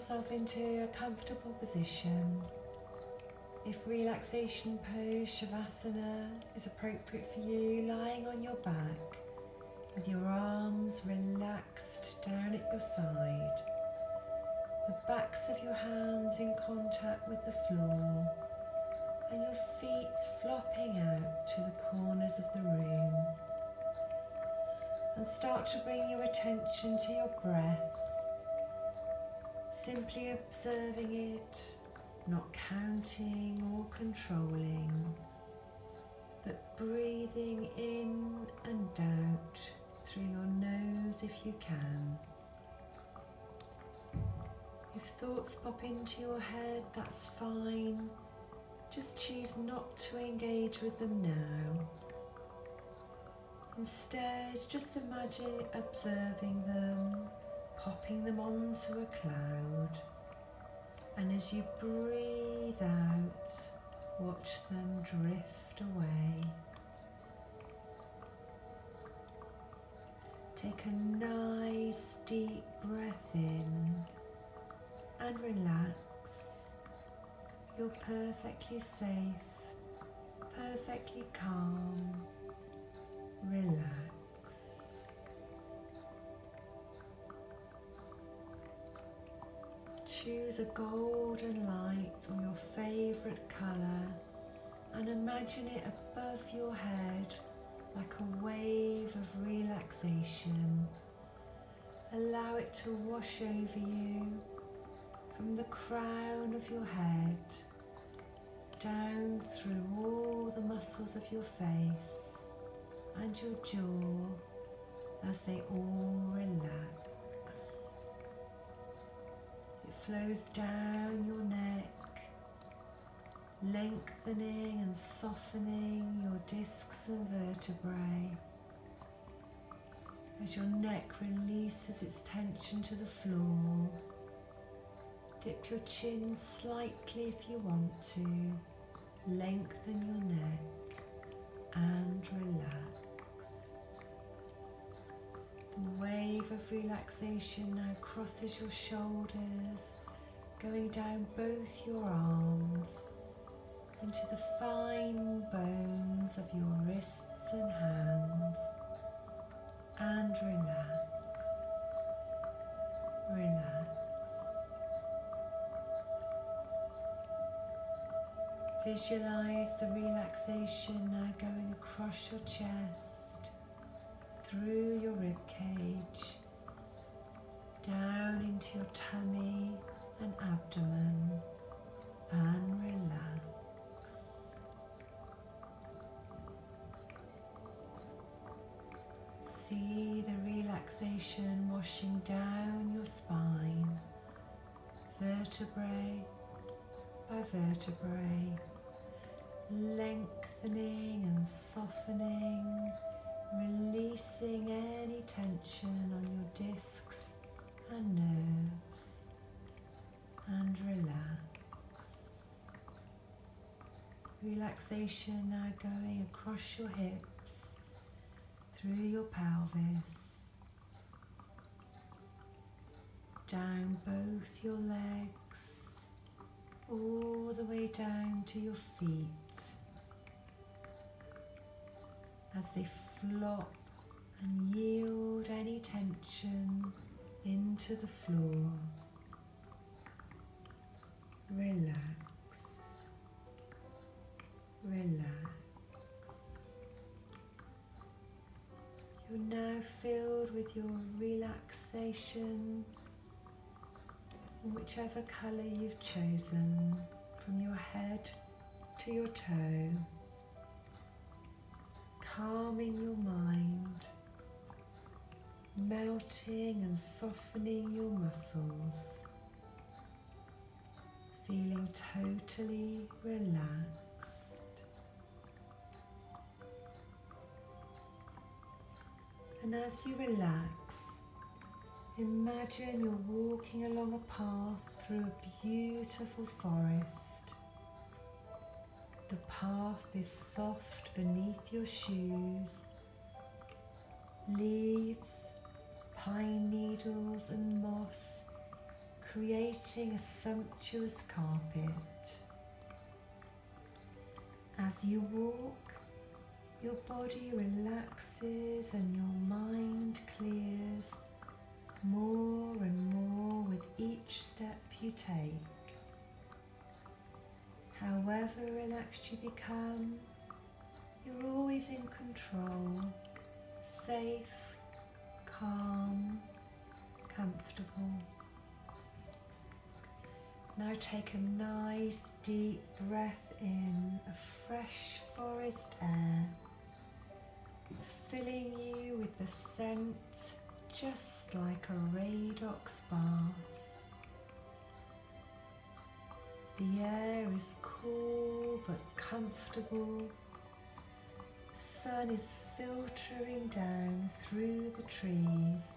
yourself into a comfortable position. If relaxation pose, Shavasana, is appropriate for you, lying on your back with your arms relaxed down at your side, the backs of your hands in contact with the floor, and your feet flopping out to the corners of the room. And start to bring your attention to your breath, simply observing it, not counting or controlling, but breathing in and out through your nose if you can. If thoughts pop into your head, that's fine. Just choose not to engage with them now. Instead, just imagine observing them, popping them onto a cloud. And as you breathe out, watch them drift away. Take a nice deep breath in and relax. You're perfectly safe, perfectly calm. Relax. Choose a golden light or your favourite colour and imagine it above your head like a wave of relaxation. Allow it to wash over you from the crown of your head down through all the muscles of your face and your jaw as they all relax. Flows down your neck, lengthening and softening your discs and vertebrae. As your neck releases its tension to the floor, dip your chin slightly if you want to, lengthen your neck and relax. Wave of relaxation now crosses your shoulders, going down both your arms into the fine bones of your wrists and hands and relax, relax. Visualize the relaxation now going across your chest, through your rib cage, down into your tummy and abdomen, and relax. See the relaxation washing down your spine, vertebrae by vertebrae lengthening and softening, releasing any tension on your discs and nerves, and relax. Relaxation now going across your hips, through your pelvis, down both your legs, all the way down to your feet as they flop and yield any tension into the floor. Relax, relax. You're now filled with your relaxation in whichever colour you've chosen from your head to your toe calming your mind, melting and softening your muscles, feeling totally relaxed. And as you relax, imagine you're walking along a path through a beautiful forest the path is soft beneath your shoes. Leaves, pine needles, and moss creating a sumptuous carpet. As you walk, your body relaxes and your mind clears more and more with each step you take. However relaxed you become, you're always in control, safe, calm, comfortable. Now take a nice deep breath in of fresh forest air, filling you with the scent just like a Radox bath. The air is cool but comfortable. Sun is filtering down through the trees,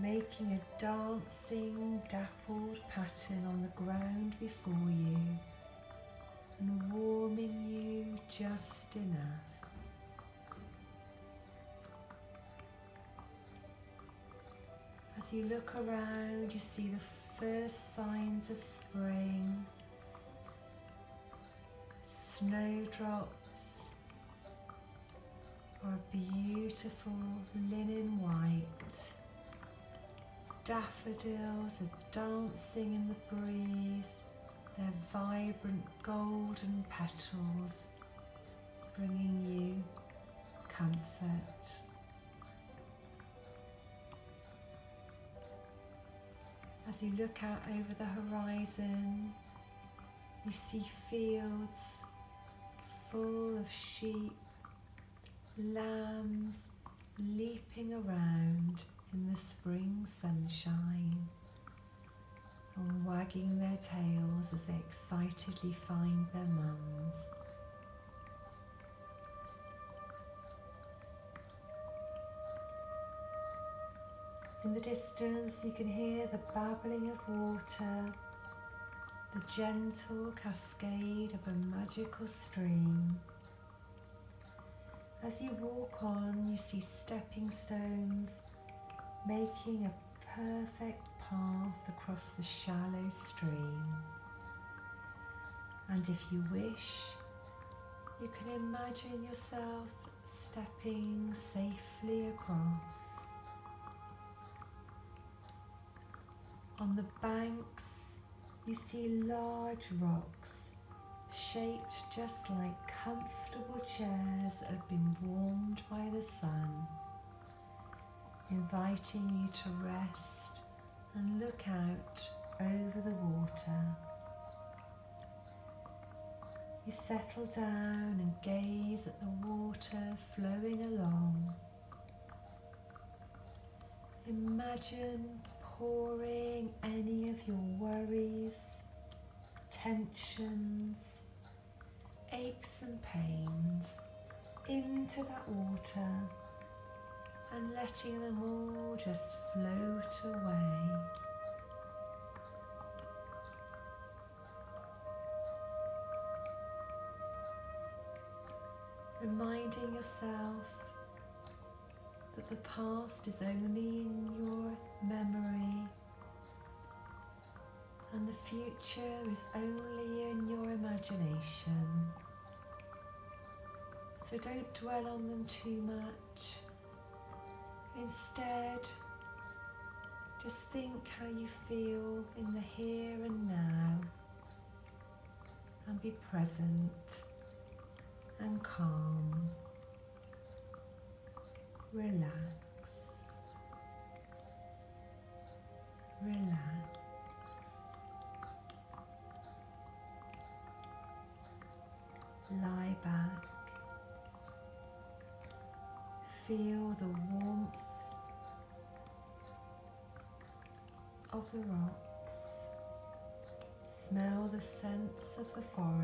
making a dancing, dappled pattern on the ground before you and warming you just enough. As you look around, you see the first signs of spring, snowdrops, or a beautiful linen white. Daffodils are dancing in the breeze, their vibrant golden petals bringing you comfort. As you look out over the horizon, you see fields full of sheep, lambs leaping around in the spring sunshine and wagging their tails as they excitedly find their mums. In the distance, you can hear the babbling of water, the gentle cascade of a magical stream. As you walk on, you see stepping stones making a perfect path across the shallow stream. And if you wish, you can imagine yourself stepping safely across. On the banks, you see large rocks shaped just like comfortable chairs that have been warmed by the sun, inviting you to rest and look out over the water. You settle down and gaze at the water flowing along. Imagine pouring any of your worries, tensions, aches and pains into that water and letting them all just float away. Reminding yourself that the past is only in your memory and the future is only in your imagination. So don't dwell on them too much. Instead, just think how you feel in the here and now and be present and calm. Relax. Relax. Lie back. Feel the warmth of the rocks. Smell the scents of the forest.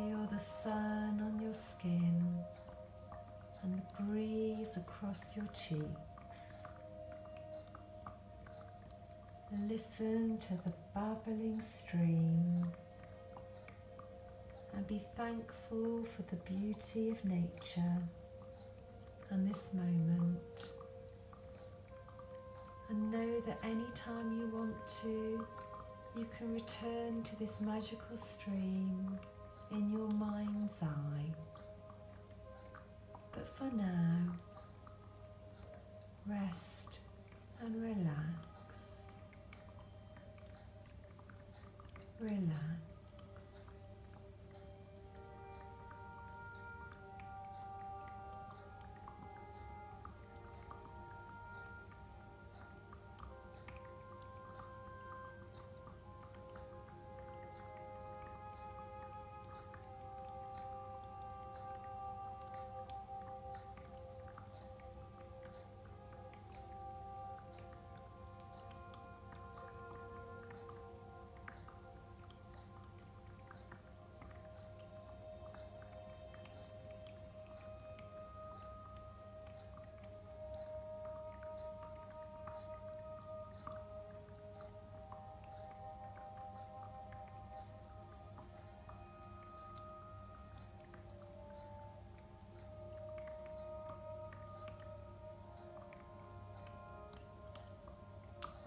Feel the sun on your skin and the breeze across your cheeks. Listen to the babbling stream and be thankful for the beauty of nature and this moment. And know that anytime you want to, you can return to this magical stream in your mind's eye. But for now, rest and relax. Relax.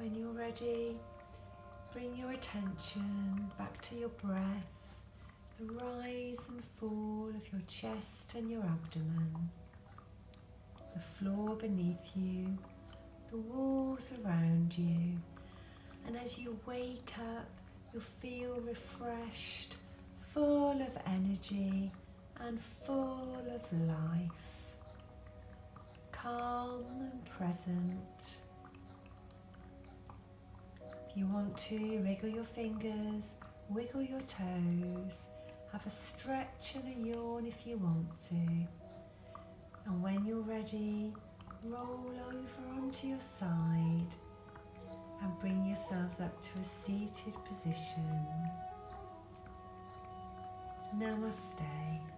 When you're ready, bring your attention back to your breath, the rise and fall of your chest and your abdomen, the floor beneath you, the walls around you. And as you wake up, you'll feel refreshed, full of energy and full of life, calm and present you want to, wriggle your fingers, wiggle your toes, have a stretch and a yawn if you want to. And when you're ready, roll over onto your side and bring yourselves up to a seated position. Namaste.